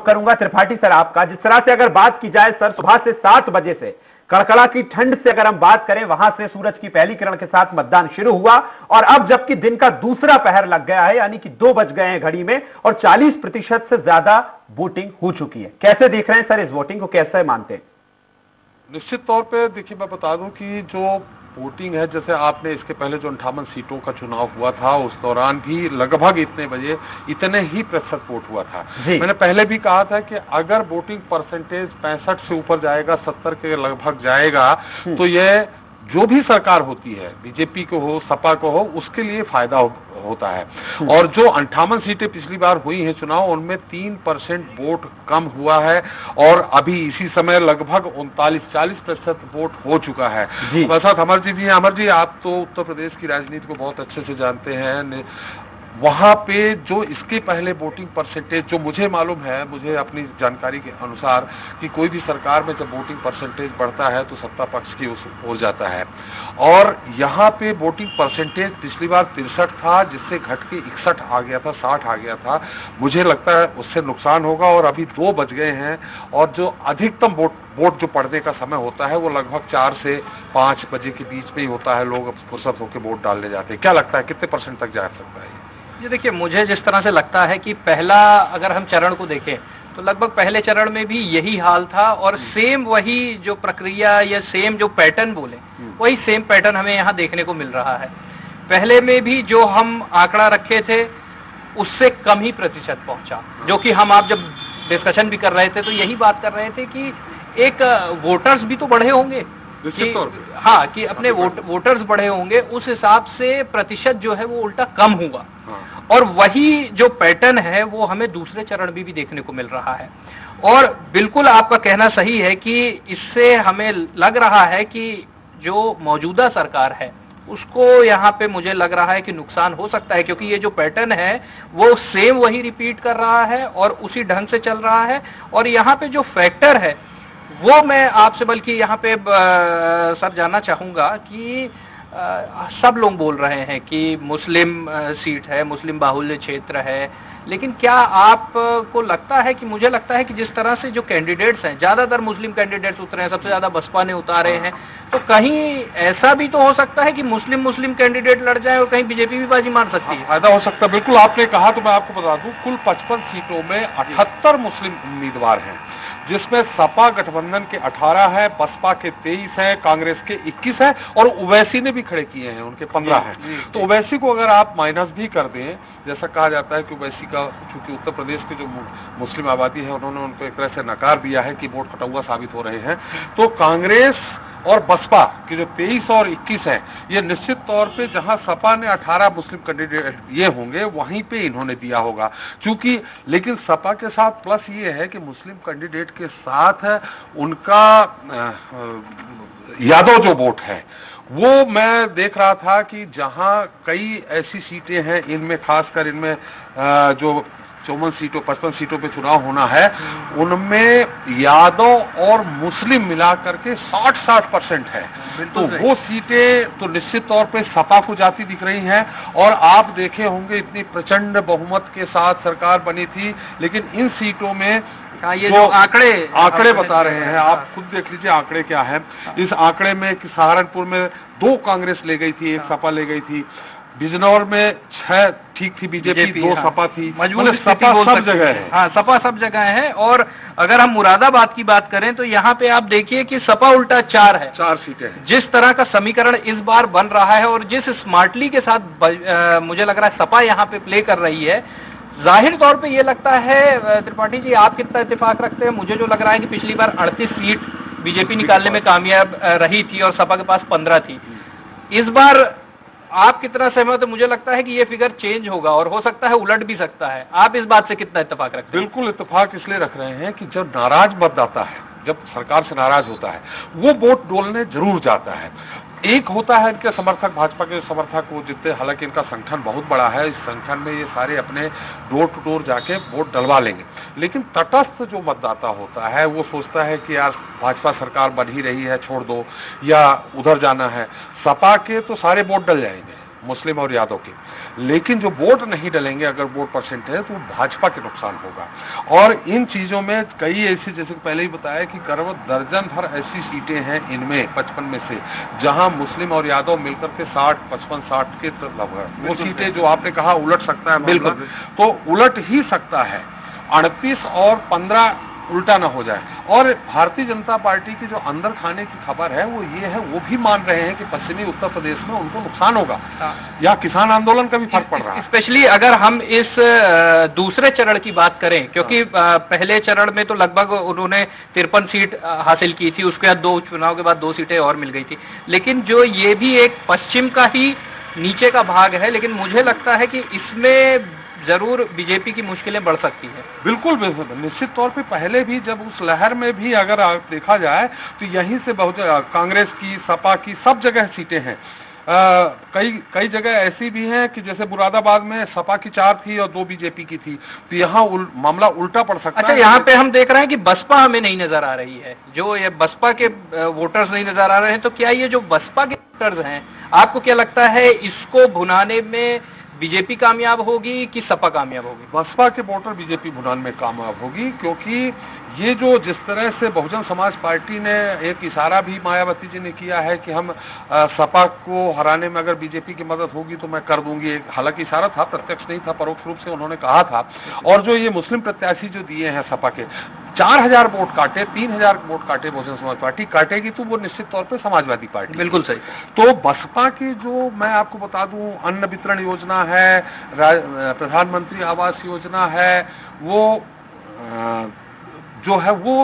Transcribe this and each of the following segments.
करूँगा त्रिपाठी सर आपका, जिस तरह से अगर बात की जाए सर, सुबह से सात बजे से कड़कड़ा की ठंड से अगर हम बात करें, वहाँ से सूरज की पहली किरण के साथ मतदान शुरू हुआ, और अब जबकि दिन का दूसरा पहर लग गया है, यानी कि दो बज गए हैं घड़ी में, और 40 प्रतिशत से ज़्यादा वोटिंग हो चुकी है। कैसे देख रहे हैं सर इस वोटिंग को, कैसे मानते हैं? निश्चित तौर पे देखिए, मैं बता दूँ कि जो वोटिंग है जैसे आपने इसके पहले जो अंठावन सीटों का चुनाव हुआ था उस दौरान भी लगभग इतने बजे इतने ही प्रतिशत वोट हुआ था। मैंने पहले भी कहा था कि अगर वोटिंग परसेंटेज पैंसठ से ऊपर जाएगा सत्तर के लगभग जाएगा तो यह जो भी सरकार होती है बीजेपी को हो सपा को हो उसके लिए फ़ायदा हो, होता है और जो अंठावन सीटें पिछली बार हुई हैं चुनाव उनमें तीन परसेंट वोट कम हुआ है और अभी इसी समय लगभग उनतालीस चालीस प्रतिशत वोट हो चुका है। हमारे साथ अमर जी जी हैं अमर जी आप तो उत्तर प्रदेश की राजनीति को बहुत अच्छे से जानते हैं वहाँ पे जो इसके पहले वोटिंग परसेंटेज जो मुझे मालूम है, मुझे अपनी जानकारी के अनुसार कि कोई भी सरकार में जब वोटिंग परसेंटेज बढ़ता है तो सत्ता पक्ष की ओर जाता है। और यहाँ पे वोटिंग परसेंटेज पिछली बार तिरसठ था, जिससे घट के इकसठ आ गया था, साठ आ गया था। मुझे लगता है उससे नुकसान होगा और अभी दो बज गए हैं और जो अधिकतम वोट वोट जो पड़ने का समय होता है, वो लगभग चार से पाँच बजे के बीच में ही होता है। लोग फुर्सत होकर वोट डालने जाते हैं। क्या लगता है, कितने परसेंट तक जा सकता है ये? देखिए मुझे जिस तरह से लगता है कि पहला अगर हम चरण को देखें तो लगभग पहले चरण में भी यही हाल था और सेम वही जो प्रक्रिया या सेम जो पैटर्न बोले वही सेम पैटर्न हमें यहाँ देखने को मिल रहा है। पहले में भी जो हम आंकड़ा रखे थे उससे कम ही प्रतिशत पहुँचा जो कि हम आप जब डिस्कशन भी कर रहे थे तो यही बात कर रहे थे कि एक वोटर्स भी तो बढ़े होंगे। निश्चित तौर पे। हाँ कि अपने वोट वोटर्स बढ़े होंगे उस हिसाब से प्रतिशत जो है वो उल्टा कम हुआ। हाँ। और वही जो पैटर्न है वो हमें दूसरे चरण में भी देखने को मिल रहा है। और बिल्कुल आपका कहना सही है कि इससे हमें लग रहा है कि जो मौजूदा सरकार है उसको यहाँ पे मुझे लग रहा है कि नुकसान हो सकता है क्योंकि ये जो पैटर्न है वो सेम वही रिपीट कर रहा है और उसी ढंग से चल रहा है। और यहाँ पे जो फैक्टर है वो मैं आपसे बल्कि यहाँ पे सर जानना चाहूँगा कि आ, सब लोग बोल रहे हैं कि मुस्लिम सीट है मुस्लिम बाहुल्य क्षेत्र है लेकिन क्या आपको लगता है कि मुझे लगता है कि जिस तरह से जो कैंडिडेट्स हैं ज़्यादातर मुस्लिम कैंडिडेट्स उतरे हैं सबसे ज़्यादा बसपा ने उतारे हैं तो कहीं ऐसा भी तो हो सकता है कि मुस्लिम मुस्लिम कैंडिडेट लड़ जाए और कहीं बीजेपी भी बाजी मार सकती है? फ़ायदा हो सकता है बिल्कुल आपने कहा तो मैं आपको बता दूँ कुल 55 सीटों में 78 मुस्लिम उम्मीदवार हैं जिसमें सपा गठबंधन के 18 है बसपा के 23 हैं कांग्रेस के 21 हैं और ओवैसी ने भी खड़े किए हैं उनके 15 हैं। तो ओवैसी को अगर आप माइनस भी कर दें जैसा कहा जाता है कि ओवैसी का, चूँकि उत्तर प्रदेश की जो मुस्लिम आबादी है, उन्होंने उनको एक तरह से नकार दिया है कि वोट कटौआ साबित हो रहे हैं। तो कांग्रेस और बसपा के जो 23 और 21 हैं, ये निश्चित तौर पे जहाँ सपा ने 18 मुस्लिम कैंडिडेट ये होंगे, वहीं पे इन्होंने दिया होगा। क्योंकि लेकिन सपा के साथ प्लस ये है कि मुस्लिम कैंडिडेट के साथ उनका यादव जो वोट है वो मैं देख रहा था कि जहाँ कई ऐसी सीटें हैं इनमें खासकर इनमें जो चौवन सीटों पचपन सीटों पे चुनाव होना है उनमें यादव और मुस्लिम मिलाकर के साठ साठ परसेंट है। तो वो सीटें तो निश्चित तौर पे सपा को जाती दिख रही हैं और आप देखे होंगे इतनी प्रचंड बहुमत के साथ सरकार बनी थी लेकिन इन सीटों में हाँ, ये जो आंकड़े आंकड़े बता रहे हैं आप खुद देख लीजिए आंकड़े क्या है। इस आंकड़े में कि सहारनपुर में दो कांग्रेस ले गई थी एक सपा ले गई थी। बिजनौर में छह ठीक थी बीजेपी बीजेपी, दो हाँ। सपा थी। मज़बूत मतलब सपा सब जगह है। हाँ। सपा सब जगह है। और अगर हम मुरादाबाद की बात करें तो यहाँ पे आप देखिए कि सपा उल्टा चार है। चार सीटें हैं। जिस तरह का समीकरण इस बार बन रहा है और जिस स्मार्टली के साथ मुझे लग रहा है सपा यहाँ पे प्ले कर रही है ज़ाहिर तौर पे ये लगता है त्रिपाठी जी, आप कितना इतफाक रखते हैं? मुझे जो लग रहा है कि पिछली बार 38 सीट बीजेपी निकालने में कामयाब रही थी और सपा के पास 15 थी। इस बार आप कितना सहमत है? मुझे लगता है कि ये फिगर चेंज होगा और हो सकता है उलट भी सकता है। आप इस बात से कितना इतफाक रखते हैं? बिल्कुल इतफाक इसलिए रख रहे हैं कि जब नाराज़ मतदाता है, जब सरकार से नाराज़ होता है, वो वोट डोलने ज़रूर जाता है। एक होता है इनके समर्थक, भाजपा के समर्थक वो जितने हालाँकि इनका संगठन बहुत बड़ा है। इस संगठन में ये सारे अपने डोर टू डोर जाके वोट डलवा लेंगे। लेकिन तटस्थ जो मतदाता होता है, वो सोचता है कि यार, भाजपा सरकार बन ही रही है, छोड़ दो, या उधर जाना है। सपा के तो सारे वोट डल जाएँगे। मुस्लिम और यादव के। लेकिन जो वोट नहीं डलेंगे अगर वोट परसेंट है तो भाजपा के नुकसान होगा। और इन चीज़ों में कई ऐसी जैसे पहले ही बताया कि करीब दर्जन भर ऐसी सीटें हैं इनमें पचपन में से जहाँ मुस्लिम और यादव मिलकर के साठ पचपन साठ के लगभग वो सीटें जो आपने कहा उलट सकता है बिल्कुल। तो उलट ही सकता है। अड़तीस और पंद्रह उल्टा ना हो जाए और भारतीय जनता पार्टी की जो अंदर खाने की खबर है वो ये है वो भी मान रहे हैं कि पश्चिमी उत्तर प्रदेश में उनको नुकसान होगा हाँ। या किसान आंदोलन का भी फ़र्क पड़ रहा है स्पेशली अगर हम इस दूसरे चरण की बात करें क्योंकि हाँ। पहले चरण में तो लगभग उन्होंने तिरपन सीट हासिल की थी उसके बाद दो चुनाव के बाद दो सीटें और मिल गई थी लेकिन जो ये भी एक पश्चिम का ही नीचे का भाग है लेकिन मुझे लगता है कि इसमें ज़रूर बीजेपी की मुश्किलें बढ़ सकती है। बिल्कुल निश्चित तौर पे पहले भी जब उस लहर में भी अगर देखा जाए तो यहीं से बहुत कांग्रेस की सपा की सब जगह सीटें हैं। आ, कई कई जगह ऐसी भी हैं कि जैसे मुरादाबाद में सपा की चार थी और दो बीजेपी की थी। तो यहाँ उल, मामला उल्टा पड़ सकता अच्छा, है। यहाँ पे हम देख रहे हैं कि बसपा हमें नहीं नज़र आ रही है। जो ये बसपा के वोटर्स नहीं नज़र आ रहे हैं तो क्या ये जो बसपा के वोटर्स हैं आपको क्या लगता है इसको भुनाने में बीजेपी कामयाब होगी कि सपा कामयाब होगी? बसपा के वोटर बीजेपी भुनान में कामयाब होगी क्योंकि ये जो जिस तरह से बहुजन समाज पार्टी ने एक इशारा भी मायावती जी ने किया है कि हम सपा को हराने में अगर बीजेपी की मदद होगी तो मैं कर दूँगी। हालाँकि इशारा था प्रत्यक्ष नहीं था परोक्ष रूप से उन्होंने कहा था। और जो ये मुस्लिम प्रत्याशी जो दिए हैं सपा के चार हज़ार वोट काटे तीन हज़ार वोट काटे बहुजन समाज पार्टी काटेगी तो वो निश्चित तौर पर समाजवादी पार्टी। बिल्कुल सही। तो बसपा की जो मैं आपको बता दूँ अन्न वितरण योजना है प्रधानमंत्री आवास योजना है वो जो है वो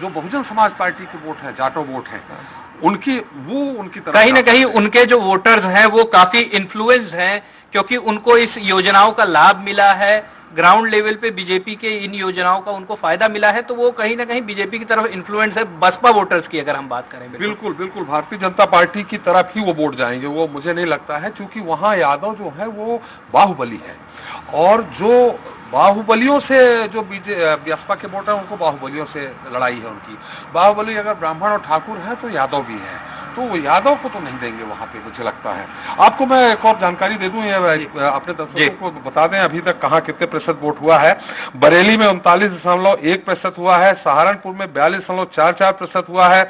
जो बहुजन समाज पार्टी के वोट है जाटो वोट है उनकी वो उनकी तरफ़ कहीं ना कहीं उनके जो वोटर्स हैं वो काफ़ी इन्फ्लुएंस हैं क्योंकि उनको इस योजनाओं का लाभ मिला है ग्राउंड लेवल पे बीजेपी के इन योजनाओं का उनको फ़ायदा मिला है तो वो कहीं ना कहीं बीजेपी की तरफ़ इन्फ्लुएंस है, बसपा वोटर्स की अगर हम बात करें, बिल्कुल। बिल्कुल भारतीय जनता पार्टी की तरफ़ ही वो वोट जाएँगे, वो मुझे नहीं लगता है, क्योंकि वहाँ यादव जो है, वो बाहुबली है। और जो बाहुबलियों से जो बसपा के वोटर उनको बाहुबलियों से लड़ाई है उनकी। बाहुबली अगर ब्राह्मण और ठाकुर है तो यादव भी है। तो वो यादव को तो नहीं देंगे वहाँ पे मुझे लगता है। आपको मैं एक और जानकारी दे दूँ अपने दर्शकों को बता दें अभी तक कहाँ कितने प्रतिशत वोट हुआ है? बरेली में उनतालीस दशमलव एक प्रतिशत हुआ है सहारनपुर में बयालीस दशमलव चार चार प्रतिशत हुआ है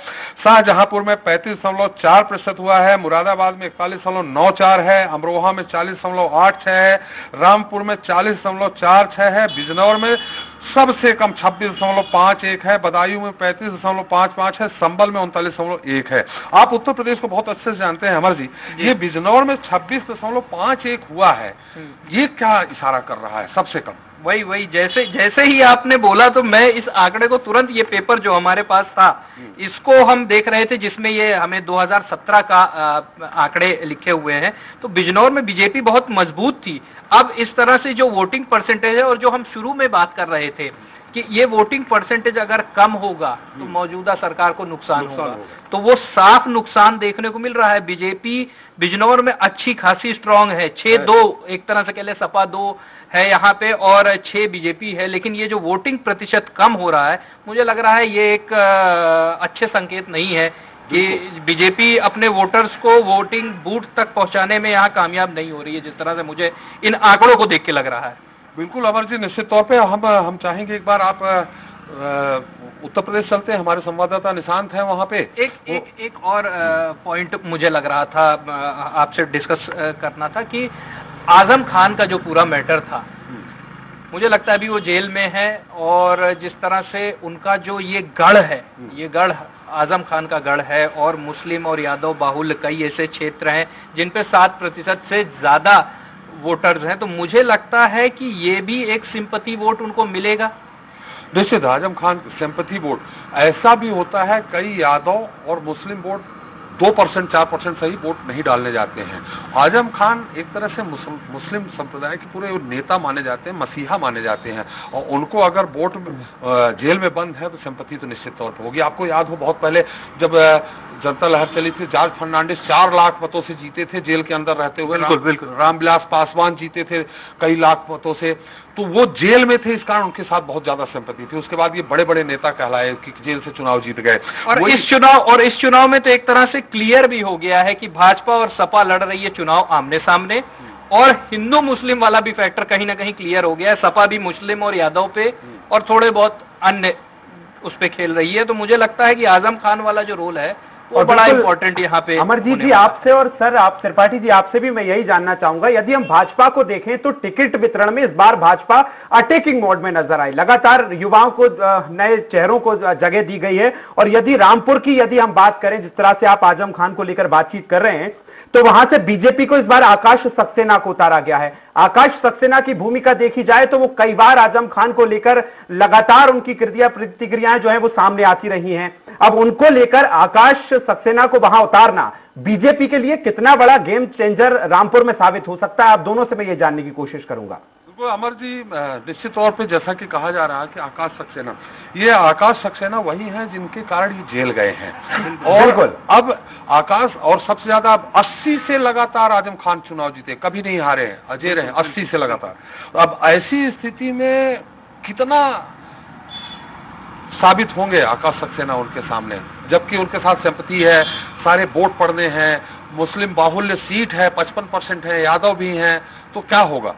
शाहजहांपुर में पैंतीस दशमलव चार प्रतिशत हुआ है मुरादाबाद में इकतालीस दशमलव नौ चार है अमरोहा में चालीस दशमलव आठ छह है रामपुर में चालीस दशमलव चार छह है बिजनौर में सबसे कम छब्बीस दशमलव पाँच एक है बदायूं में पैंतीस दशमलव पाँच पाँच है संबल में उनतालीस दशमलव एक है आप उत्तर प्रदेश को बहुत अच्छे से जानते हैं अमर जी, जी। ये बिजनौर में छब्बीस दशमलव पाँच एक हुआ है हम्म। ये क्या इशारा कर रहा है सबसे कम वही वही जैसे जैसे ही आपने बोला तो मैं इस आंकड़े को तुरंत ये पेपर जो हमारे पास था हम्म। इसको हम देख रहे थे जिसमें ये हमें 2017 का आंकड़े लिखे हुए हैं तो बिजनौर में बीजेपी बहुत मज़बूत थी अब इस तरह से जो वोटिंग परसेंटेज है और जो हम शुरू में बात कर रहे थे कि ये वोटिंग परसेंटेज अगर कम होगा तो हम्म। मौजूदा सरकार को नुकसान, नुकसान होगा।, होगा। तो वो साफ़ नुकसान देखने को मिल रहा है। बीजेपी बिजनौर में अच्छी खासी स्ट्रांग है। छह दो एक तरह से कह ले सपा दो है यहाँ पे और छह बीजेपी है। लेकिन ये जो वोटिंग प्रतिशत कम हो रहा है मुझे लग रहा है ये एक अच्छे संकेत नहीं है कि बीजेपी अपने वोटर्स को वोटिंग बूथ तक पहुँचाने में यहाँ कामयाब नहीं हो रही है जिस तरह से मुझे इन आंकड़ों को देख के लग रहा है। बिल्कुल अमर जी निश्चित तौर पे हम हम चाहेंगे एक बार आप उत्तर प्रदेश चलते हैं हमारे संवाददाता निशांत हैं वहाँ पे एक एक एक और पॉइंट मुझे लग रहा था आपसे डिस्कस करना था कि आज़म खान का जो पूरा मैटर था हम्म। मुझे लगता है अभी वो जेल में है और जिस तरह से उनका जो ये गढ़ है हम्म। ये गढ़ आज़म खान का गढ़ है और मुस्लिम और यादव बाहुल्य कई ऐसे क्षेत्र हैं जिन पे सात प्रतिशत से ज़्यादा वोटर्स हैं तो मुझे लगता है कि ये भी एक सिंपति वोट उनको मिलेगा। निश्चित आज़म खान सिंपति वोट ऐसा भी होता है, कई यादव और मुस्लिम वोट दो परसेंट, चार परसेंट सही वोट नहीं डालने जाते हैं। आज़म खान एक तरह से मुस्लिम संप्रदाय के पूरे नेता माने जाते हैं, मसीहा माने जाते हैं, और उनको अगर वोट जेल में बंद है तो संपत्ति तो निश्चित तौर पर होगी। आपको याद हो, बहुत पहले जब जनता लहर चली थी जॉर्ज फर्नांडिस चार लाख मतों से जीते थे जेल के अंदर रहते हुए। बिल्कुल, बिल्कुल। रामविलास पासवान जीते थे कई लाख मतों से। तो वो जेल में थे इस कारण उनके साथ बहुत ज़्यादा संपत्ति थी। उसके बाद ये बड़े बड़े नेता कहलाए कि जेल से चुनाव जीत गए। और इस चुनाव और इस चुनाव में तो एक तरह से क्लियर भी हो गया है कि भाजपा और सपा लड़ रही है चुनाव आमने सामने और हिंदू मुस्लिम वाला भी फैक्टर कहीं ना कहीं क्लियर हो गया है। सपा भी मुस्लिम और यादव पे और थोड़े बहुत अन्य उस पे खेल रही है। तो मुझे लगता है कि आज़म खान वाला जो रोल है और बड़ा इंपॉर्टेंट यहाँ पे अमरजीत होने जी आपसे और सर आप त्रिपाठी जी आपसे भी मैं यही जानना चाहूँगा यदि हम भाजपा को देखें तो टिकट वितरण में इस बार भाजपा अटैकिंग मोड में नज़र आई। लगातार युवाओं को नए चेहरों को जगह दी गई है और यदि रामपुर की यदि हम बात करें जिस तरह से आप आज़म खान को लेकर बातचीत कर रहे हैं तो वहाँ से बीजेपी को इस बार आकाश सक्सेना को उतारा गया है। आकाश सक्सेना की भूमिका देखी जाए तो वो कई बार आज़म खान को लेकर लगातार उनकी कृतियाँ प्रतिक्रियाएँ जो है वो सामने आती रही हैं। अब उनको लेकर आकाश सक्सेना को वहाँ उतारना। बीजेपी के लिए कितना बड़ा गेम चेंजर रामपुर में साबित हो सकता है? आप दोनों से मैं ये जानने की कोशिश करूँगा। बिल्कुल अमर जी निश्चित तौर पे जैसा कि कहा जा रहा है कि आकाश सक्सेना ये आकाश सक्सेना वही है जिनके कारण ये जेल गए हैं। और अब आकाश और सबसे ज़्यादा अब 80 से लगातार आज़म खान चुनाव जीते कभी नहीं हारे हैं अजय रहे 80 से लगातार। अब ऐसी स्थिति में कितना साबित होंगे आकाश सक्सेना उनके सामने। जबकि उनके साथ संपत्ति है, सारे वोट पड़ने हैं, मुस्लिम बाहुल्य सीट है 55 परसेंट है, यादव भी हैं तो क्या होगा?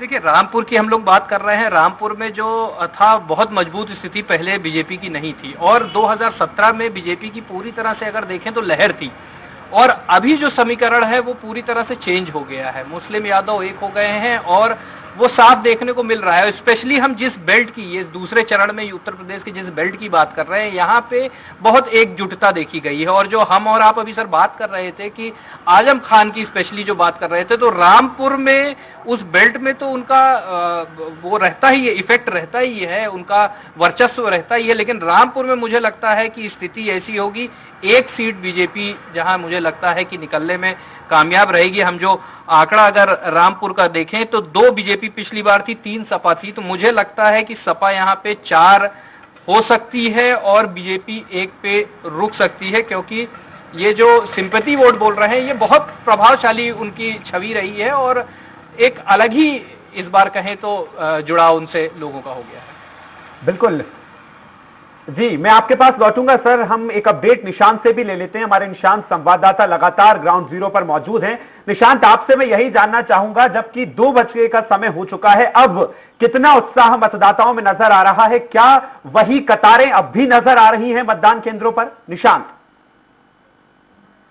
देखिए, रामपुर की हम लोग बात कर रहे हैं। रामपुर में जो था, बहुत मज़बूत स्थिति पहले बीजेपी की नहीं थी। और 2017 में बीजेपी की पूरी तरह से अगर देखें तो लहर थी। और अभी जो समीकरण है, वो पूरी तरह से चेंज हो गया है। मुस्लिम यादव एक हो गए हैं और वो साफ़ देखने को मिल रहा है। स्पेशली हम जिस बेल्ट की, ये दूसरे चरण में उत्तर प्रदेश के जिस बेल्ट की बात कर रहे हैं, यहाँ पे बहुत एकजुटता देखी गई है। और जो हम और आप अभी सर बात कर रहे थे कि आज़म खान की स्पेशली जो बात कर रहे थे तो रामपुर में, उस बेल्ट में तो उनका वो रहता ही है इफ़ेक्ट रहता ही है, उनका वर्चस्व रहता ही है। लेकिन रामपुर में मुझे लगता है कि स्थिति ऐसी होगी एक सीट बीजेपी, जहाँ मुझे लगता है कि निकलने में कामयाब रहेगी। हम जो आंकड़ा अगर रामपुर का देखें तो दो बीजेपी पिछली बार थी, तीन सपा थी। तो मुझे लगता है कि सपा यहाँ पे चार हो सकती है और बीजेपी एक पे रुक सकती है, क्योंकि ये जो सिंपति वोट बोल रहे हैं, ये बहुत प्रभावशाली उनकी छवि रही है और एक अलग ही इस बार कहें तो जुड़ाव उनसे लोगों का हो गया है। बिल्कुल। जी, मैं आपके पास लौटूँगा, सर। हम एक अपडेट निशांत से भी ले लेते हैं। हमारे निशांत संवाददाता लगातार ग्राउंड ज़ीरो पर मौजूद हैं। निशांत, आपसे मैं यही जानना चाहूँगा, जबकि दो बजे का समय हो चुका है, अब कितना उत्साह मतदाताओं में नज़र आ रहा है? क्या वही कतारें अब भी नज़र आ रही हैं मतदान केंद्रों पर? निशांत।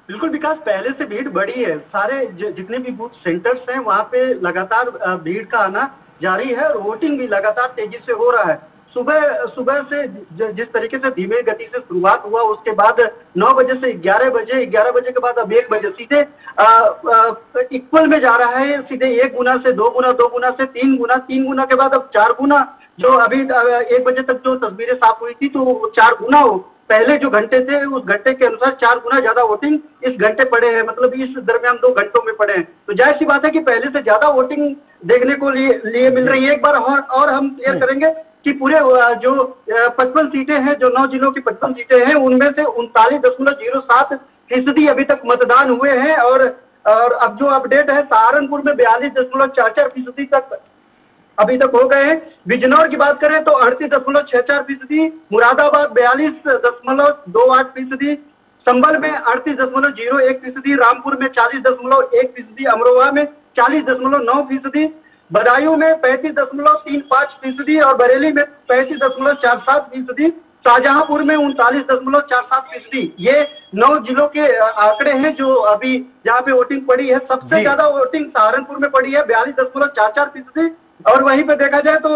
बिल्कुल, विकास, पहले से भीड़ बढ़ी है। सारे जितने भी बूथ सेंटर्स हैं, वहाँ पे लगातार भीड़ का आना जारी है। और वोटिंग भी लगातार तेज़ी से हो रहा है। सुबह सुबह से ज- जिस तरीके से धीमे गति से शुरुआत हुआ उसके बाद 9 बजे से 11 बजे 11 बजे के बाद अब एक बजे सीधे इक्वल में जा रहा है सीधे एक गुना से दो गुना दो गुना से तीन गुना तीन गुना के बाद अब चार गुना जो अभी एक बजे तक जो तस्वीरें साफ़ हुई थी तो चार गुना हो पहले जो घंटे थे उस घंटे के अनुसार चार गुना ज़्यादा वोटिंग इस घंटे पड़े हैं मतलब इस दरमियान दो घंटों में पड़े हैं। तो ज़ाहिर सी बात है कि पहले से ज़्यादा वोटिंग देखने को लिए लिए मिल रही है एक बार और, और हम क्लियर करेंगे कि पूरे जो पचपन सीटें हैं, जो नौ जिलों की पचपन सीटें हैं, उनमें से उनतालीस दशमलव ज़ीरो सात फ़ीसदी अभी तक मतदान हुए हैं और और अब जो अपडेट है, सहारनपुर में बयालीस दशमलव चार चार फ़ीसदी तक अभी तक हो गए हैं। बिजनौर की बात करें तो अड़तीस दशमलव छह चार फ़ीसदी, मुरादाबाद बयालीस दशमलव दो आठ फ़ीसदी संभल में अड़तीस दशमलव ज़ीरो एक फ़ीसदी, रामपुर में चालीस दशमलव एक फ़ीसदी, अमरोहा में चालीस दशमलव नौ फ़ीसदी बदायूं में पैंतीस दशमलव तीन पाँच फ़ीसदी और बरेली में पैंतीस दशमलव चार सात फ़ीसदी शाहजहांपुर में उनतालीस दशमलव चार सात फ़ीसदी। ये नौ जिलों के आंकड़े हैं जो अभी जहाँ पे वोटिंग पड़ी है। सबसे ज़्यादा वोटिंग सहारनपुर में पड़ी है बयालीस दशमलव चार चार फ़ीसदी। और वहीं पे देखा जाए तो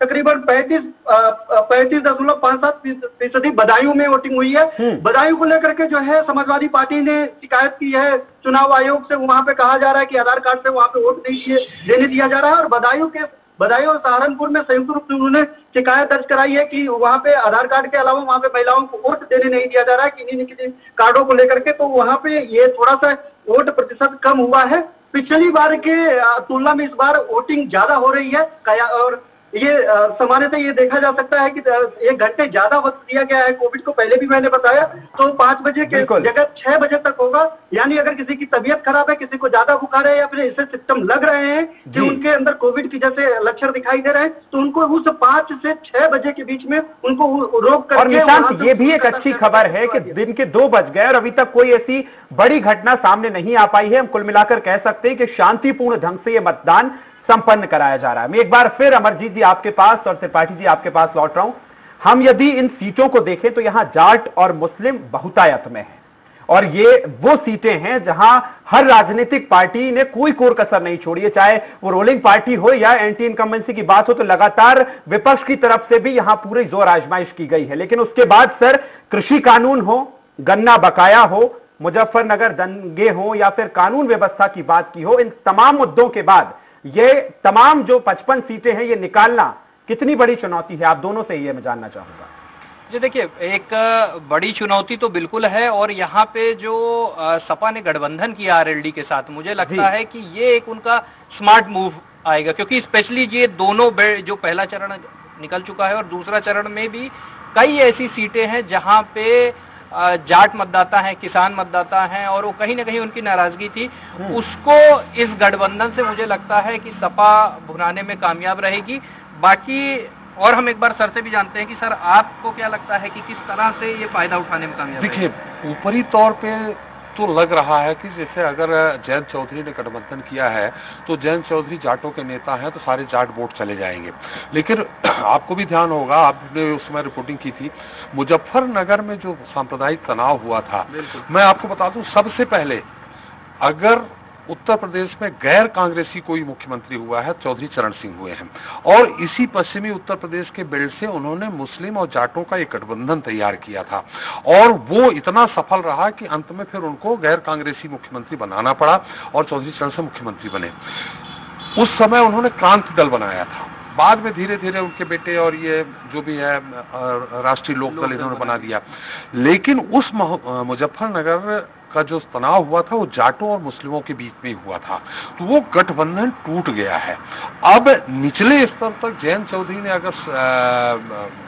तकरीबन पैंतीस पैंतीस दशमलव पाँच सात फ़ीसदी बदायूं में वोटिंग हुई है। हम्म। बदायूं को लेकर के जो है समाजवादी पार्टी ने शिकायत की है चुनाव आयोग से वहाँ पे कहा जा रहा है कि आधार कार्ड से वहाँ पे वोट नहीं दिए देने दिया जा रहा है। और बदायूं के बदायूं और सहारनपुर में संयुक्त रूप से उन्होंने शिकायत दर्ज कराई है कि वहाँ पे आधार कार्ड के अलावा वहाँ पे महिलाओं को वोट देने नहीं दिया जा रहा है किन्हीं न किन्हीं कार्डों को लेकर के। तो वहाँ पे ये थोड़ा सा वोट प्रतिशत कम हुआ है। पिछली बार के तुलना में इस बार वोटिंग ज़्यादा हो रही है कया और ये सामान्यतः ये देखा जा सकता है कि एक घंटे ज़्यादा वक्त दिया गया है कोविड को पहले भी मैंने बताया तो पाँच बजे के जगह छह बजे तक होगा। यानी अगर किसी की तबीयत खराब है किसी को ज़्यादा बुखार है या फिर ऐसे सिस्टम लग रहे हैं कि उनके अंदर कोविड की जैसे लक्षण दिखाई दे रहे हैं तो उनको उस पाँच से छह बजे के बीच में उनको रोक कर और निशांत ये भी एक अच्छी खबर है कि दिन के दो बज गए और अभी तक कोई ऐसी बड़ी घटना सामने नहीं आ पाई है। हम कुल मिलाकर कह सकते हैं कि शांतिपूर्ण ढंग से ये मतदान संपन्न कराया जा रहा है। मैं एक बार फिर अमरजीत जी आपके पास और त्रिपाठी जी आपके पास लौट रहा हूँ। हम यदि इन सीटों को देखें तो यहाँ जाट और मुस्लिम बहुतायत में है। और ये वो सीटें हैं जहाँ हर राजनीतिक पार्टी ने कोई कोर कसर नहीं छोड़ी है। चाहे वो रोलिंग पार्टी हो या एंटी इनकम्बेंसी की बात हो तो लगातार विपक्ष की तरफ़ से भी यहाँ पूरी ज़ोर आजमाइश की गई है। लेकिन उसके बाद सर कृषि कानून हो, गन्ना बकाया हो, मुजफ्फरनगर दंगे हो या फिर कानून व्यवस्था की बात की हो, इन तमाम मुद्दों के बाद ये तमाम जो पचपन सीटें हैं ये निकालना कितनी बड़ी चुनौती है? आप दोनों से ये मैं जानना चाहूँगा। जी देखिए एक बड़ी चुनौती तो बिल्कुल है और यहाँ पे जो सपा ने गठबंधन किया आरएलडी के साथ मुझे लगता है कि ये एक उनका स्मार्ट मूव आएगा क्योंकि स्पेशली ये दोनों जो पहला चरण निकल चुका है और दूसरा चरण में भी कई ऐसी सीटें हैं जहाँ पे जाट मतदाता हैं किसान मतदाता हैं और वो कहीं ना कहीं उनकी नाराज़गी थी। हम्म। उसको इस गठबंधन से मुझे लगता है कि सपा भुनाने में कामयाब रहेगी। बाकी और हम एक बार सर से भी जानते हैं कि सर आपको क्या लगता है कि किस तरह से ये फ़ायदा उठाने में कामयाब देखिए ऊपरी तौर पे तो लग रहा है कि जैसे अगर जयंत चौधरी ने गठबंधन किया है तो जयंत चौधरी जाटों के नेता हैं तो सारे जाट वोट चले जाएँगे। लेकिन आपको भी ध्यान होगा आपने उस समय रिपोर्टिंग की थी मुजफ्फरनगर में जो सांप्रदायिक तनाव हुआ था मैं आपको बता दूँ सबसे पहले अगर उत्तर प्रदेश में गैर कांग्रेसी कोई मुख्यमंत्री हुआ है चौधरी चरण सिंह हुए हैं। और इसी पश्चिमी उत्तर प्रदेश के बेल्ट से उन्होंने मुस्लिम और जाटों का एक गठबंधन तैयार किया था। और वो इतना सफल रहा कि अंत में फिर उनको गैर कांग्रेसी मुख्यमंत्री बनाना पड़ा और चौधरी चरण सिंह मुख्यमंत्री बने। उस समय उन्होंने क्रांति दल बनाया था। बाद में धीरे धीरे उनके बेटे और ये जो भी है राष्ट्रीय लोक दल इन्होंने बना दिया। लेकिन उस मुजफ्फरनगर का जो तनाव हुआ था वो जाटों और मुस्लिमों के बीच में हुआ था। तो वो गठबंधन टूट गया है। अब निचले स्तर तक जयंत चौधरी ने अगर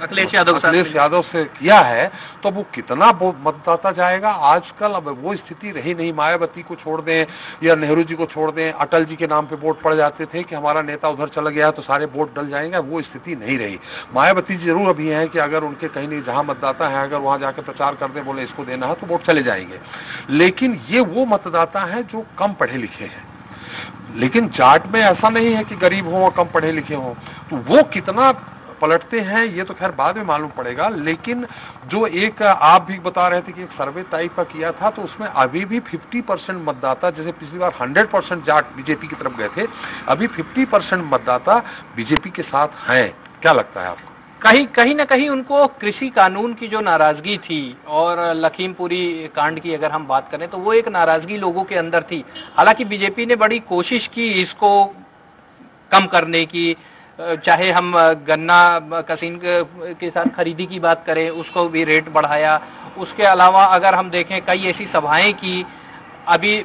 अखिलेश यादव अखिलेश यादव से किया है तो वो कितना मतदाता जाएगा? आजकल अब वो स्थिति रही नहीं। मायावती को छोड़ दें या नेहरू जी को छोड़ दें अटल जी के नाम पे वोट पड़ जाते थे कि हमारा नेता उधर चला गया तो सारे वोट डल जाएँगे। वो स्थिति नहीं रही। मायावती ज़रूर अभी है कि अगर उनके कहीं नहीं जहाँ मतदाता है अगर वहाँ जाकर प्रचार कर दें बोले इसको देना है तो वोट चले जाएँगे। लेकिन ये वो मतदाता है जो कम पढ़े लिखे हैं। लेकिन जाट में ऐसा नहीं है कि गरीब हो और कम पढ़े लिखे हो। तो वो कितना पलटते हैं, ये तो खैर बाद में मालूम पड़ेगा। लेकिन जो एक, आप भी बता रहे थे कि एक सर्वे टाइप का किया था तो उसमें अभी भी 50 परसेंट मतदाता, जैसे पिछली बार 100 परसेंट जाट बीजेपी की तरफ़ गए थे, अभी 50 परसेंट मतदाता बीजेपी के साथ हैं। क्या लगता है आपको? कहीं कहीं ना कहीं उनको कृषि कानून की जो नाराज़गी थी और लखीमपुरी कांड की अगर हम बात करें तो वो एक नाराज़गी लोगों के अंदर थी। हालाँकि बीजेपी ने बड़ी कोशिश की इसको कम करने की, चाहे हम गन्ना, कसीन के साथ खरीदी की बात करें, उसको भी रेट बढ़ाया। उसके अलावा अगर हम देखें कई ऐसी सभाएँ की अभी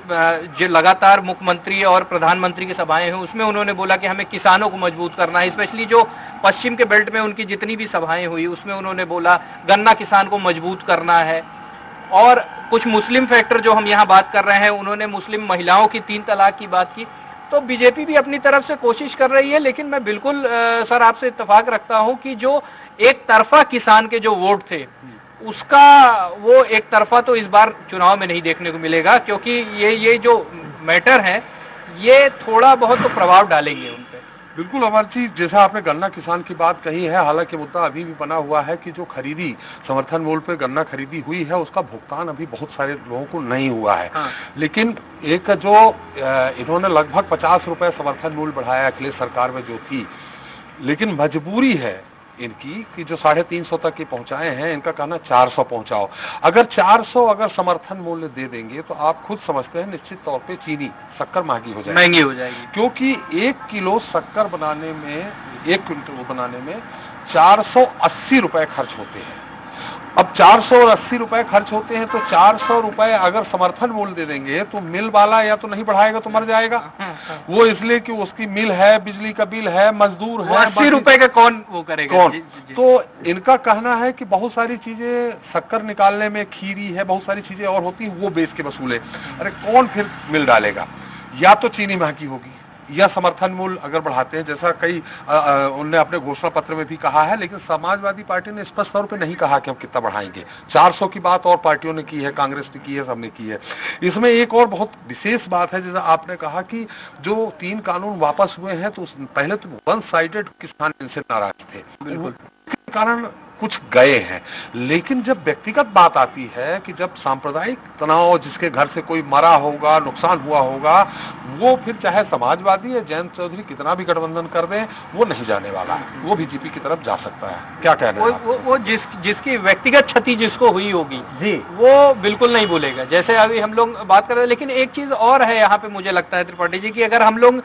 जो लगातार मुख्यमंत्री और प्रधानमंत्री की सभाएँ हैं, उसमें उन्होंने बोला कि हमें किसानों को मज़बूत करना है, स्पेशली जो पश्चिम के बेल्ट में उनकी जितनी भी सभाएँ हुई, उसमें उन्होंने बोला, गन्ना किसान को मज़बूत करना है। और कुछ मुस्लिम फैक्टर जो हम यहाँ बात कर रहे हैं, उन्होंने मुस्लिम महिलाओं की तीन तलाक की बात की तो बीजेपी भी अपनी तरफ़ से कोशिश कर रही है, लेकिन मैं बिल्कुल सर आपसे इतफाक रखता हूँ कि जो एक तरफा किसान के जो वोट थे उसका वो एक तरफा तो इस बार चुनाव में नहीं देखने को मिलेगा क्योंकि ये ये जो मैटर है ये थोड़ा बहुत तो प्रभाव डालेंगे उन पर बिल्कुल अमर जी जैसा आपने गन्ना किसान की बात कही है हालाँकि मुद्दा अभी भी बना हुआ है कि जो खरीदी समर्थन मूल्य पे गन्ना खरीदी हुई है उसका भुगतान अभी बहुत सारे लोगों को नहीं हुआ है हाँ। लेकिन एक जो इन्होंने लगभग पचास रुपए समर्थन मूल्य बढ़ाया अखिलेश सरकार में जो थी लेकिन मजबूरी है इनकी कि जो साढ़े तीन सौ तक की पहुँचाए हैं इनका कहना चार सौ पहुंचाओ। अगर चार सौ अगर समर्थन मूल्य दे देंगे तो आप खुद समझते हैं निश्चित तौर पे चीनी शक्कर महँगी हो जाएगी। महँगी हो जाएगी। क्योंकि एक किलो शक्कर बनाने में एक क्विंटल वो बनाने में चार सौ अस्सी रुपए खर्च होते हैं। अब चार सौ और अस्सी रुपए खर्च होते हैं तो चार सौ रुपए अगर समर्थन मूल्य दे देंगे तो मिल वाला या तो नहीं बढ़ाएगा तो मर जाएगा। वो इसलिए कि उसकी मिल है बिजली का बिल है मजदूर है अस्सी रुपए का कौन वो करेगा? कौन? जी, जी, जी। तो इनका कहना है कि बहुत सारी चीज़ें शक्कर निकालने में खीरी है बहुत सारी चीज़ें और होती हैं वो बेच के वसूले। अरे कौन फिर मिल डालेगा? या तो चीनी महँगी होगी। या समर्थन मूल्य अगर बढ़ाते हैं जैसा कई उनने अपने घोषणा पत्र में भी कहा है लेकिन समाजवादी पार्टी ने स्पष्ट तौर पे नहीं कहा कि हम कितना बढ़ाएँगे। 400 की बात और पार्टियों ने की है कांग्रेस ने की है सबने की है। इसमें एक और बहुत विशेष बात है जैसा आपने कहा कि जो तीन कानून वापस हुए हैं तो पहले तो वन साइडेड किसान इनसे नाराज़ थे। बिल्कुल। कारण कुछ गए हैं। लेकिन जब व्यक्तिगत बात आती है कि जब सांप्रदायिक तनाव जिसके घर से कोई मरा होगा नुकसान हुआ होगा वो फिर चाहे समाजवादी या जयंत चौधरी कितना भी गठबंधन कर दें वो नहीं जाने वाला है। वो बीजेपी की तरफ़ जा सकता है। क्या कहना वो है वो, वो जिस जिसकी व्यक्तिगत क्षति जिसको हुई होगी जी। वो बिल्कुल नहीं बोलेगा जैसे अभी हम लोग बात कर रहे हैं लेकिन एक चीज़ और है यहाँ पे मुझे लगता है त्रिपाठी जी की अगर हम लोग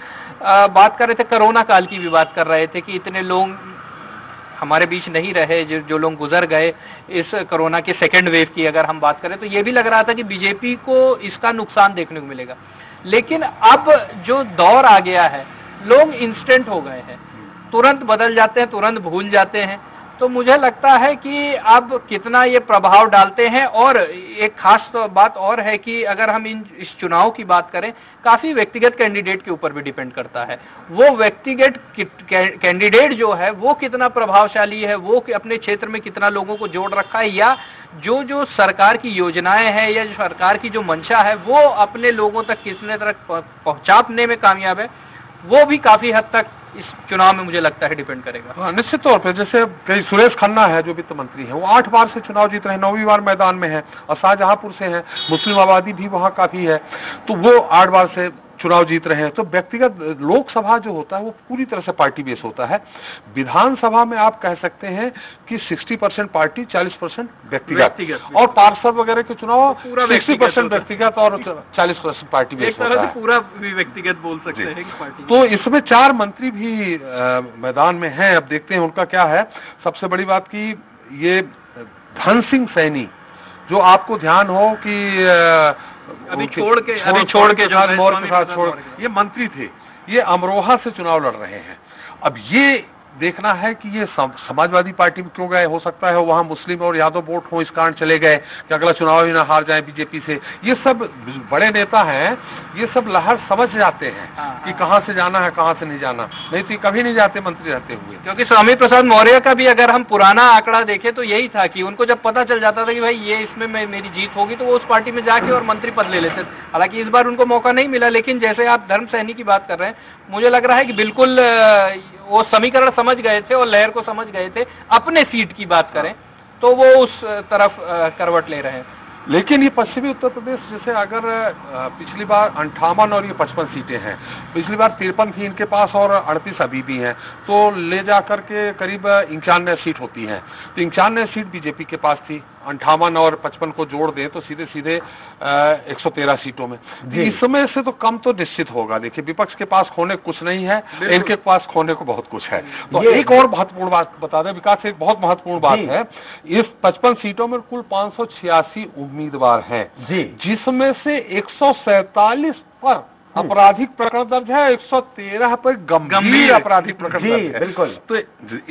बात कर रहे थे कोरोना काल की भी बात कर रहे थे कि इतने लोग हमारे बीच नहीं रहे, जो जो लोग गुजर गए इस कोरोना के सेकेंड वेव की अगर हम बात करें तो ये भी लग रहा था कि बीजेपी को इसका नुकसान देखने को मिलेगा। लेकिन अब जो दौर आ गया है, लोग इंस्टेंट हो गए हैं। तुरंत बदल जाते हैं, तुरंत भूल जाते हैं। तो मुझे लगता है कि अब कितना ये प्रभाव डालते हैं और एक खास तो बात और है कि अगर हम इन, इस चुनाव की बात करें, काफ़ी व्यक्तिगत कैंडिडेट के ऊपर भी डिपेंड करता है। वो व्यक्तिगत कैंडिडेट जो है, वो कितना प्रभावशाली है, वो अपने क्षेत्र में कितना लोगों को जोड़ रखा है, या जो जो सरकार की योजनाएँ हैं, या सरकार की जो मंशा है, वो अपने लोगों तक कितने तक पह- पहुँचाने में कामयाब है वो भी काफ़ी हद तक इस चुनाव में मुझे लगता है डिपेंड करेगा। हाँ, निश्चित तौर पर जैसे सुरेश खन्ना है जो वित्त मंत्री है वो आठ बार से चुनाव जीत रहे हैं नौवीं बार मैदान में है और शाहजहांपुर से है मुस्लिम आबादी भी वहाँ काफ़ी है। तो वो आठ बार से चुनाव जीत रहे हैं। तो व्यक्तिगत लोकसभा जो होता है वो पूरी तरह से पार्टी बेस होता है। विधानसभा में आप कह सकते हैं कि 60 परसेंट पार्टी 40 परसेंट व्यक्तिगत। और पार्षद वगैरह के चुनाव पूरा 60 परसेंट व्यक्तिगत और 40 परसेंट पार्टी बेस होता है। पूरा भी व्यक्तिगत बोल सकते हैं तो इसमें चार मंत्री भी मैदान में हैं। अब देखते हैं उनका क्या है। सबसे बड़ी बात की ये धन सिंह सैनी जो आपको ध्यान हो कि अभी छोड़ के- अभी छोड़ के जो मोर के साथ छोड़ ये मंत्री थे। ये अमरोहा से चुनाव लड़ रहे हैं। अब ये देखना है कि ये समाजवादी पार्टी में क्यों गए हो सकता है वहाँ मुस्लिम और यादव वोट हो इस कारण चले गए कि अगला चुनाव ही ना हार जाए बीजेपी से। ये सब बड़े नेता हैं ये सब लहर समझ जाते हैं हाँ, कि हाँ। कहाँ से जाना है कहाँ से नहीं जाना। नहीं तो कभी नहीं जाते मंत्री रहते हुए। क्योंकि स्वामी प्रसाद मौर्य का भी अगर हम पुराना आंकड़ा देखें तो यही था कि उनको जब पता चल जाता था कि भाई ये इसमें मेरी जीत होगी तो वो उस पार्टी में जाके और मंत्री पद ले लेते। हालाँकि इस बार उनको मौका नहीं मिला लेकिन जैसे आप धर्म सैनी की बात कर रहे हैं मुझे लग रहा है कि बिल्कुल वो समीकरण समझ गए थे और लहर को समझ गए थे, अपने सीट की बात करें तो वो उस तरफ़ करवट ले रहे हैं। लेकिन ये पश्चिमी उत्तर प्रदेश जैसे अगर पिछली बार अंठावन और ये पचपन सीटें हैं पिछली बार तिरपन थी इनके पास और अड़तीस अभी भी हैं तो ले जा करके करीब इंक्यानवे सीट होती हैं। तो इंक्यानवे सीट बीजेपी के पास थी अंठावन और पचपन को जोड़ दें तो सीधे सीधे एक सौ तेरह सीटों में। जी। इसमें से तो कम तो निश्चित होगा। देखिए विपक्ष के पास खोने कुछ नहीं है इनके पास खोने को बहुत कुछ है। तो एक और महत्वपूर्ण बात बता दें विकास एक बहुत महत्वपूर्ण बात है इस पचपन सीटों में कुल पाँच उम्मीदवार हैं। जी। जिसमें से एक पर आपराधिक प्रकरण दर्ज है 113 पर गंभीर गंभीर। आपराधिक प्रकरण दर्ज है। बिल्कुल। तो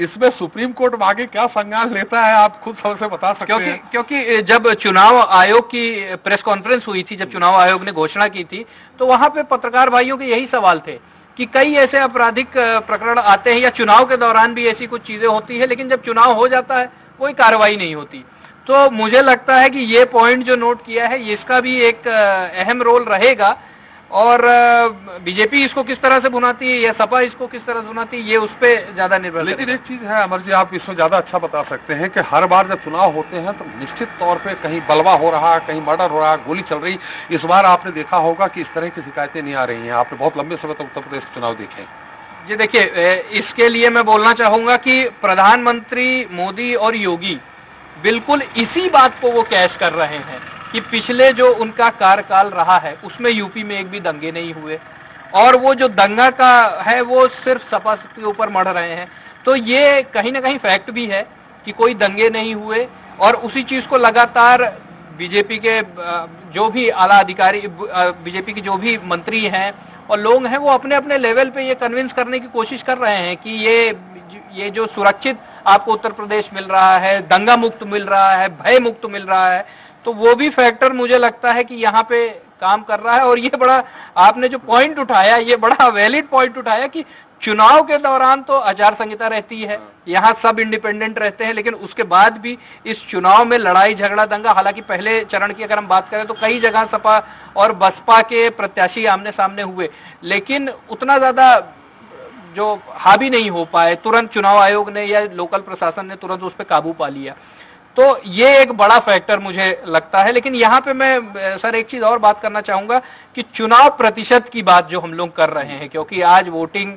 इसमें सुप्रीम कोर्ट आगे क्या संज्ञान लेता है आप खुद सबसे बता सकते क्योंकि हैं। क्योंकि जब चुनाव आयोग की प्रेस कॉन्फ्रेंस हुई थी जब चुनाव आयोग ने घोषणा की थी तो वहाँ पे पत्रकार भाइयों के यही सवाल थे कि कई ऐसे आपराधिक प्रकरण आते हैं या चुनाव के दौरान भी ऐसी कुछ चीज़ें होती है लेकिन जब चुनाव हो जाता है कोई कार्रवाई नहीं होती। तो मुझे लगता है कि ये पॉइंट जो नोट किया है इसका भी एक अहम रोल रहेगा। और बीजेपी इसको किस तरह से बुनाती है या सपा इसको किस तरह से बुनाती है ये उस पर ज़्यादा निर्भर लेकिन एक चीज़ है अमर जी आप इसमें ज़्यादा अच्छा बता सकते हैं कि हर बार जब चुनाव होते हैं तो निश्चित तौर पे कहीं बलवा हो रहा है कहीं मर्डर हो रहा है गोली चल रही इस बार आपने देखा होगा कि इस तरह की शिकायतें नहीं आ रही हैं। आपने बहुत लंबे समय तक तो उत्तर प्रदेश चुनाव देखे जी देखिए इसके लिए मैं बोलना चाहूँगा कि प्रधानमंत्री मोदी और योगी बिल्कुल इसी बात को वो कैश कर रहे हैं कि पिछले जो उनका कार्यकाल रहा है, उसमें यूपी में एक भी दंगे नहीं हुए। और वो जो दंगा का है, वो सिर्फ़ सपा के ऊपर मढ़ रहे हैं। तो ये कहीं ना कहीं फैक्ट भी है कि कोई दंगे नहीं हुए। और उसी चीज़ को लगातार बीजेपी के जो भी आला अधिकारी बीजेपी के जो भी मंत्री हैं और लोग हैं, वो अपने अपने लेवल पे ये कन्विंस करने की कोशिश कर रहे हैं कि ये ये जो सुरक्षित आपको उत्तर प्रदेश मिल रहा है, दंगा मुक्त मिल रहा है, भय मुक्त मिल रहा है तो वो भी फैक्टर मुझे लगता है कि यहाँ पे काम कर रहा है और ये बड़ा, आपने जो पॉइंट उठाया, ये बड़ा वैलिड पॉइंट उठाया कि चुनाव के दौरान तो आचार संहिता रहती है, यहाँ सब इंडिपेंडेंट रहते हैं, लेकिन उसके बाद भी इस चुनाव में लड़ाई, झगड़ा, दंगा, हालाँकि पहले चरण की अगर हम बात करें तो कई जगह सपा और बसपा के प्रत्याशी आमने सामने हुए, लेकिन उतना ज़्यादा जो हावी नहीं हो पाए तुरंत चुनाव आयोग ने या लोकल प्रशासन ने तुरंत उस पर काबू पा लिया। तो ये एक बड़ा फैक्टर मुझे लगता है। लेकिन यहाँ पे मैं सर एक चीज़ और बात करना चाहूँगा कि चुनाव प्रतिशत की बात जो हम लोग कर रहे हैं क्योंकि आज वोटिंग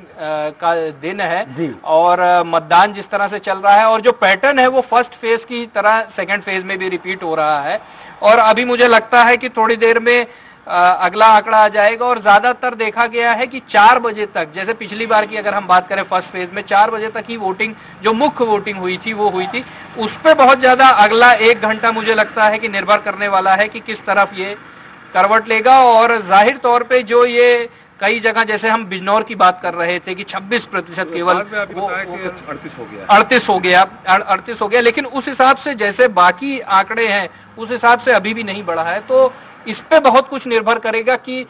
का दिन है और मतदान जिस तरह से चल रहा है और जो पैटर्न है वो फ़र्स्ट फ़ेज़ की तरह सेकेंड फ़ेज़ में भी रिपीट हो रहा है। और अभी मुझे लगता है कि थोड़ी देर में अगला आंकड़ा आ जाएगा और ज़्यादातर देखा गया है कि चार बजे तक जैसे पिछली बार की अगर हम बात करें फ़र्स्ट फ़ेज़ में चार बजे तक ही वोटिंग जो मुख्य वोटिंग हुई थी वो हुई थी। उस पर बहुत ज़्यादा अगला एक घंटा मुझे लगता है कि निर्भर करने वाला है कि किस तरफ़ ये करवट लेगा और ज़ाहिर तौर पर जो ये कई जगह जैसे हम बिजनौर की बात कर रहे थे कि 26 प्रतिशत तो केवल अड़तीस हो गया। अड़तीस हो गया अड़तीस हो गया लेकिन उस हिसाब से जैसे बाकी आंकड़े हैं उस हिसाब से अभी भी नहीं बढ़ा है। तो इस पे बहुत कुछ निर्भर करेगा कि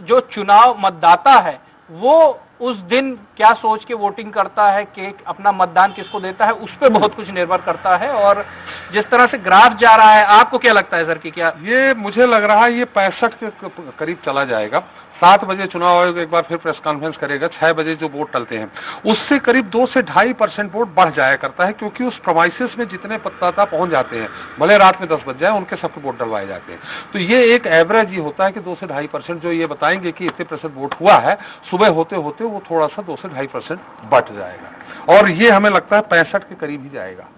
जो चुनाव मतदाता है, वो उस दिन क्या सोच के वोटिंग करता है, कि अपना मतदान किसको देता है, उस पर बहुत कुछ निर्भर करता है। और जिस तरह से ग्राफ जा रहा है, आपको क्या लगता है, सर, कि क्या ये मुझे लग रहा है ये पैंसठ के, करीब चला जाएगा। सात बजे चुनाव आयोग एक बार फिर प्रेस कॉन्फ्रेंस करेगा, छह बजे जो वोट टलते हैं। उससे करीब दो से ढाई परसेंट वोट बढ़ जाया करता है, क्योंकि उस प्रमाइसिस में जितने मतदाता पहुँच जाते हैं, भले रात में दस बज जाए, उनके सबके वोट डलवाए जाते हैं। तो ये एक एवरेज ही होता है कि दो से ढाई परसेंट जो ये बताएँगे कि इतने प्रतिशत वोट हुआ है, सुबह होते होते वो थोड़ा सा दो से ढाई परसेंट बढ़ जाएगा। और ये हमें लगता है पैंसठ के करीब ही जाएगा।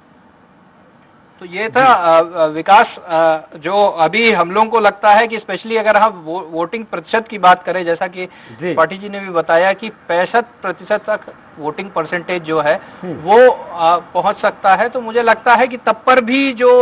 तो ये था विकास जो अभी हम लोगों को लगता है कि स्पेशली अगर हम वो, वोटिंग प्रतिशत की बात करें जैसा कि पाटिल जी ने भी बताया कि पैंसठ प्रतिशत तक वोटिंग परसेंटेज जो है हम्म। वो पहुँच सकता है। तो मुझे लगता है कि तब पर भी जो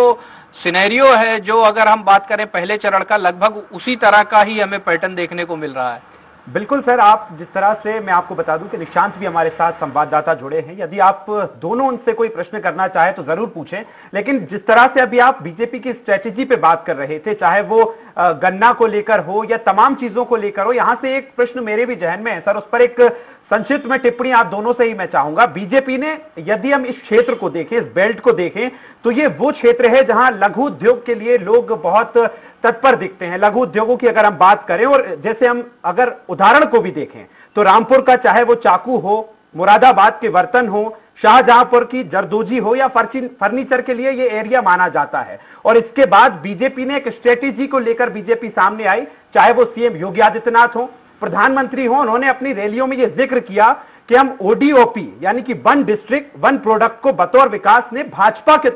सिनेरियो है जो अगर हम बात करें पहले चरण का लगभग उसी तरह का ही हमें पैटर्न देखने को मिल रहा है। बिल्कुल सर, आप जिस तरह से मैं आपको बता दूँ कि निशांत भी हमारे साथ संवाददाता जुड़े हैं। यदि आप दोनों उनसे कोई प्रश्न करना चाहे तो ज़रूर पूछें। लेकिन जिस तरह से अभी आप बीजेपी की स्ट्रेटेजी पे बात कर रहे थे, चाहे वो गन्ना को लेकर हो या तमाम चीज़ों को लेकर हो, यहाँ से एक प्रश्न मेरे भी जहन में है। सर, उस पर एक संक्षिप्त में टिप्पणी आप दोनों से ही मैं चाहूँगा। बीजेपी ने यदि हम इस क्षेत्र को देखें, इस बेल्ट को देखें तो ये वो क्षेत्र है जहाँ लघु उद्योग के लिए लोग बहुत तत्पर दिखते हैं। लघु उद्योगों की अगर हम बात करें और जैसे हम अगर उदाहरण को भी देखें तो रामपुर का चाहे वो चाकू हो, मुरादाबाद के बर्तन हो, शाहजहांपुर की जरदोजी हो या फर्नीचर के लिए ये एरिया माना जाता है। और इसके बाद बीजेपी ने एक स्ट्रेटेजी को लेकर बीजेपी सामने आई, चाहे वो सीएम योगी आदित्यनाथ हो प्रधानमंत्री हो उन्होंने अपनी रैलियों में यह ज़िक्र किया कि हम ओडीओपी यानी कि वन डिस्ट्रिक्ट वन प्रोडक्ट को बतौर विकास ने भाजपा के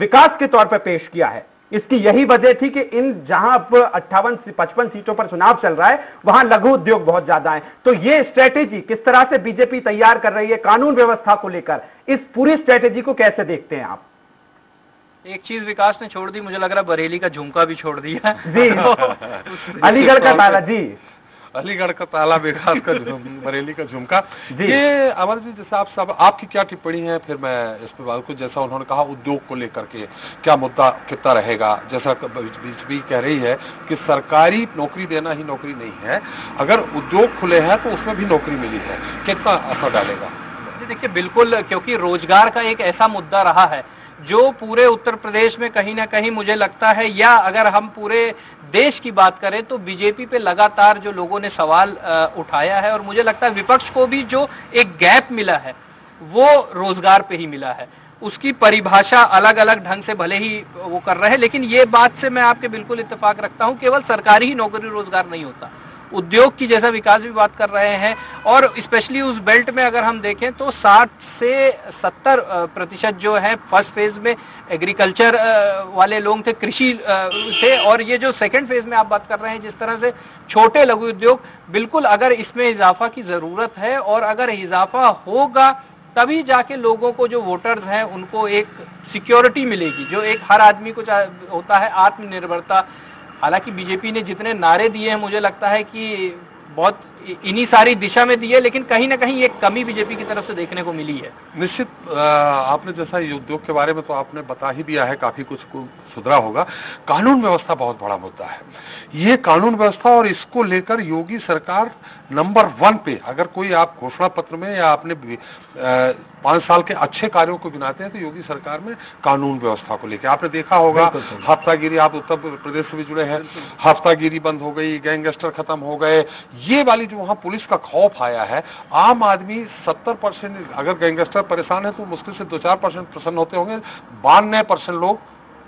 विकास के तौर पर पेश किया है। इसकी यही वजह थी कि इन जहाँ अब अट्ठावन पचपन सीटों पर चुनाव चल रहा है वहाँ लघु उद्योग बहुत ज़्यादा है। तो ये स्ट्रेटेजी किस तरह से बीजेपी तैयार कर रही है कानून व्यवस्था को लेकर इस पूरी स्ट्रेटेजी को कैसे देखते हैं आप? एक चीज़ विकास ने छोड़ दी मुझे लग रहा है बरेली का झुमका भी छोड़ दिया। जी। अलीगढ़ का ताला जी। अलीगढ़ का ताला विकास का बरेली का झुमका। ये अमर जी जैसे आप सब आपकी क्या टिप्पणी है? फिर मैं इस पर बात को जैसा उन्होंने कहा उद्योग को लेकर के क्या मुद्दा कितना रहेगा? जैसा बीच भी कह रही है कि सरकारी नौकरी देना ही नौकरी नहीं है। अगर उद्योग खुले हैं तो उसमें भी नौकरी मिली है। कितना असर डालेगा? देखिए बिल्कुल क्योंकि रोज़गार का एक ऐसा मुद्दा रहा है जो पूरे उत्तर प्रदेश में कहीं ना कहीं मुझे लगता है, या अगर हम पूरे देश की बात करें तो बीजेपी पे लगातार जो लोगों ने सवाल उठाया है, और मुझे लगता है विपक्ष को भी जो एक गैप मिला है, वो रोज़गार पे ही मिला है। उसकी परिभाषा अलग अलग ढंग से भले ही वो कर रहे हैं, लेकिन ये बात से मैं आपके बिल्कुल इत्तेफाक रखता हूँ, केवल सरकारी ही नौकरी रोज़गार नहीं होता। उद्योग की जैसा विकास भी बात कर रहे हैं और स्पेशली उस बेल्ट में अगर हम देखें तो 60 से 70 प्रतिशत जो है फ़र्स्ट फ़ेज़ में एग्रीकल्चर वाले लोग थे, कृषि थे और ये जो सेकेंड फ़ेज़ में आप बात कर रहे हैं जिस तरह से छोटे लघु उद्योग, बिल्कुल अगर इसमें इजाफा की ज़रूरत है और अगर इजाफा होगा तभी जाके लोगों को जो वोटर्स हैं उनको एक सिक्योरिटी मिलेगी, जो एक हर आदमी को होता है आत्मनिर्भरता हालाँकि बीजेपी ने जितने नारे दिए हैं मुझे लगता है कि बहुत इन्हीं सारी दिशा में दी है लेकिन कहीं ना कहीं एक कमी बीजेपी की तरफ़ से देखने को मिली है। निश्चित आपने जैसा उद्योग के बारे में तो आपने बता ही दिया है काफ़ी कुछ सुधरा होगा। कानून व्यवस्था बहुत बड़ा मुद्दा है। ये कानून व्यवस्था और इसको लेकर योगी सरकार नंबर वन पे अगर कोई आप घोषणा पत्र में या अपने पाँच साल के अच्छे कार्यों को गिनाते हैं तो योगी सरकार में कानून व्यवस्था को लेकर आपने देखा होगा हफ्तागिरी आप उत्तर प्रदेश से भी जुड़े हैं। हफ्तागिरी बंद हो गई गैंगस्टर खत्म हो गए। ये वाली जो वहाँ पुलिस का खौफ आया है, आम आदमी सत्तर परसेंट, अगर गैंगस्टर परेशान है तो मुश्किल से दो चार परसेंट प्रसन्न होते होंगे, बानवे परसेंट लोग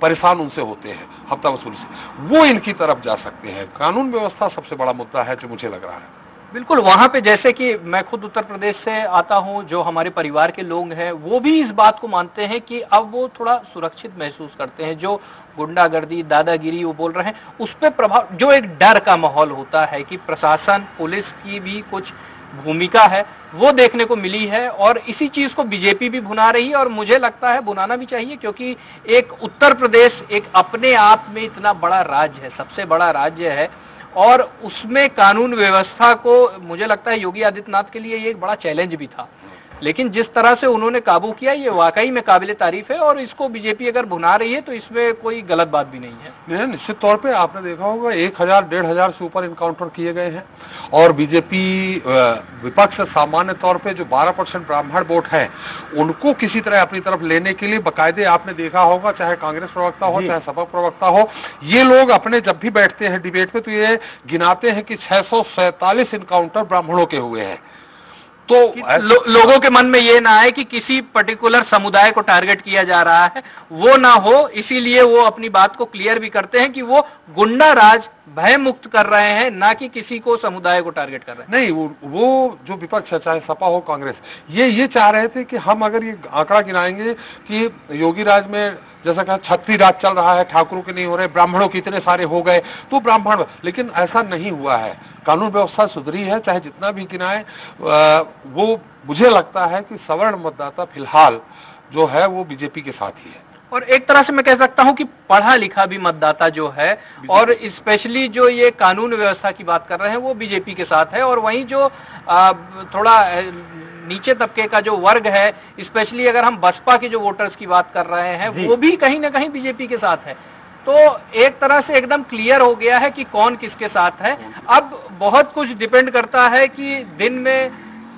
परेशान उनसे होते हैं, हफ़्ता वसूली से। वो इनकी तरफ़ जा सकते हैं। कानून व्यवस्था सबसे बड़ा मुद्दा है जो मुझे लग रहा है। बिल्कुल, वहाँ पे जैसे कि मैं खुद उत्तर प्रदेश से आता हूँ, जो हमारे परिवार के लोग हैं, वो भी इस बात को मानते हैं कि अब वो थोड़ा सुरक्षित महसूस करते हैं। जो गुंडागर्दी, दादागिरी, वो बोल रहे हैं, उस पर प्रभाव, जो एक डर का माहौल होता है कि प्रशासन, पुलिस की भी कुछ भूमिका है, वो देखने को मिली है और इसी चीज़ को बीजेपी भी भुना रही है और मुझे लगता है भुनाना भी चाहिए क्योंकि एक उत्तर प्रदेश एक अपने आप में इतना बड़ा राज्य है, सबसे बड़ा राज्य है। और उसमें कानून व्यवस्था को, मुझे लगता है योगी आदित्यनाथ के लिए ये एक बड़ा चैलेंज भी था। लेकिन जिस तरह से उन्होंने काबू किया ये वाकई में काबिल तारीफ़ है और इसको बीजेपी अगर भुना रही है तो इसमें कोई गलत बात भी नहीं है। नहीं निश्चित तौर पे आपने देखा होगा एक हज़ार डेढ़ हज़ार से ऊपर इनकाउंटर किए गए हैं और बीजेपी विपक्ष सामान्य तौर पे जो 12 परसेंट ब्राह्मण वोट है उनको किसी तरह अपनी तरफ़ लेने के लिए बाकायदे आपने देखा होगा चाहे कांग्रेस प्रवक्ता हो चाहे सपा प्रवक्ता हो ये लोग अपने जब भी बैठते हैं डिबेट में तो ये गिनाते हैं कि छह इनकाउंटर ब्राह्मणों के हुए हैं। तो लो, लोगों के मन में ये ना आए कि किसी पर्टिकुलर समुदाय को टारगेट किया जा रहा है। वो ना हो इसीलिए वो अपनी बात को क्लियर भी करते हैं कि वो गुंडा राज भय मुक्त कर रहे हैं ना कि किसी को समुदाय को टारगेट कर रहे हैं। नहीं वो, वो जो विपक्ष है चाहे सपा हो कांग्रेस ये ये चाह रहे थे कि हम अगर ये आंकड़ा गिनाएँगे कि योगी राज में जैसा कहा छत्री राज चल रहा है ठाकुरों के नहीं हो रहे ब्राह्मणों के इतने सारे हो गए तो ब्राह्मण लेकिन ऐसा नहीं हुआ है। कानून व्यवस्था सुधरी है चाहे जितना भी गिनाए वो मुझे लगता है कि सवर्ण मतदाता फ़िलहाल जो है वो बीजेपी के साथ ही है। और एक तरह से मैं कह सकता हूँ कि पढ़ा लिखा भी मतदाता जो है और स्पेशली जो ये कानून व्यवस्था की बात कर रहे हैं वो बीजेपी के साथ है और वहीं जो आ, थोड़ा नीचे तबके का जो वर्ग है स्पेशली अगर हम बसपा के जो वोटर्स की बात कर रहे हैं वो भी कहीं ना कहीं बीजेपी के साथ है। तो एक तरह से एकदम क्लियर हो गया है कि कौन किसके साथ है। अब बहुत कुछ डिपेंड करता है कि दिन में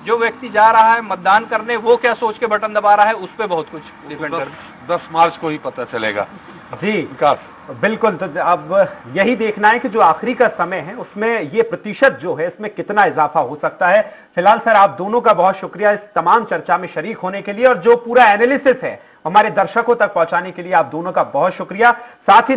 जो व्यक्ति जा रहा है मतदान करने वो क्या सोच के बटन दबा रहा है? उस पर बहुत कुछ डिपेंड कर दस मार्च को ही पता चलेगा। जी। विकास बिल्कुल तो अब यही देखना है कि जो आखिरी का समय है उसमें ये प्रतिशत जो है इसमें कितना इजाफा हो सकता है। फ़िलहाल सर आप दोनों का बहुत शुक्रिया इस तमाम चर्चा में शरीक होने के लिए और जो पूरा एनालिसिस है हमारे दर्शकों तक पहुँचाने के लिए आप दोनों का बहुत शुक्रिया। साथ ही